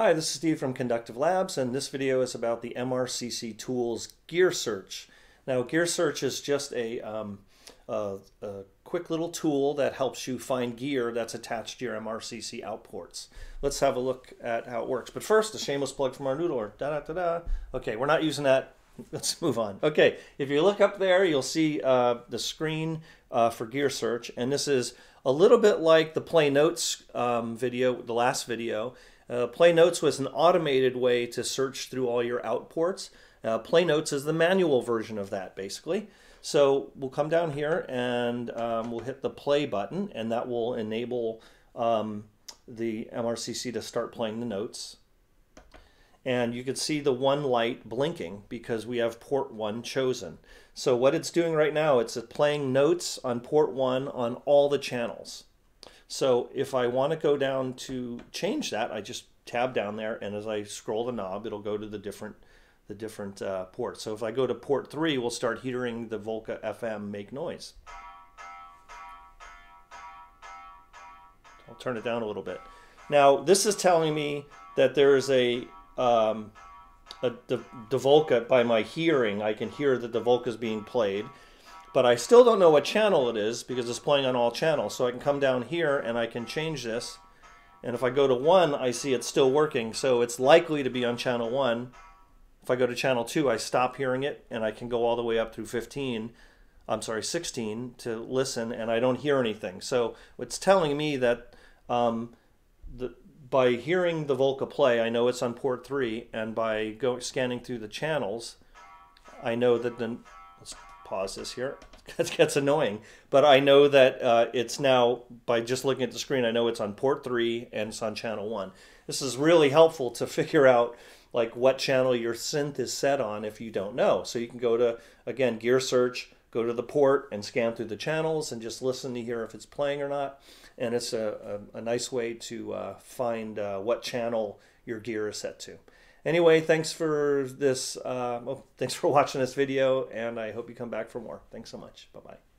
Hi, this is Steve from Conductive Labs, and this video is about the MRCC Tools Gear Search. Now, Gear Search is just a, um, a, a, quick little tool that helps you find gear that's attached to your MRCC outports. Let's have a look at how it works. But first, a shameless plug from our NDLR. Da, da, da, da. Okay, we're not using that. Let's move on. Okay, if you look up there, you'll see uh, the screen uh, for Gear Search, and this is a little bit like the Play Notes um, video, the last video. Uh, Play Notes was an automated way to search through all your outports. Uh, Play Notes is the manual version of that, basically. So we'll come down here and um, we'll hit the play button, and that will enable um, the MRCC to start playing the notes. And you can see the one light blinking because we have port 1 chosen. So what it's doing right now, it's playing notes on port 1 on all the channels. So if I want to go down to change that, I just tab down there, and as I scroll the knob, it'll go to the different the different uh, ports. So if I go to port 3, we'll start hearing the Volca FM make noise. I'll turn it down a little bit. Now, this is telling me that there is a, um, a Volca, by my hearing, I can hear that the Volca is being played but I still don't know what channel it is because it's playing on all channels. So I can come down here and I can change this. And if I go to 1, I see it's still working. So it's likely to be on channel 1. If I go to channel 2, I stop hearing it and I can go all the way up through 15. I'm sorry, 16 to listen and I don't hear anything. So it's telling me that um, the, by hearing the Volca play, I know it's on port 3. And by go, scanning through the channels, I know that the pause this here. It gets annoying, but I know that uh, it's now by just looking at the screen. I know it's on port three and it's on channel one. This is really helpful to figure out like what channel your synth is set on if you don't know. So you can go to again gear search, go to the port and scan through the channels and just listen to hear if it's playing or not. And it's a, a, a nice way to uh, find uh, what channel your gear is set to. Anyway, thanks for this. Uh, well, thanks for watching this video, and I hope you come back for more. Thanks so much. Bye bye.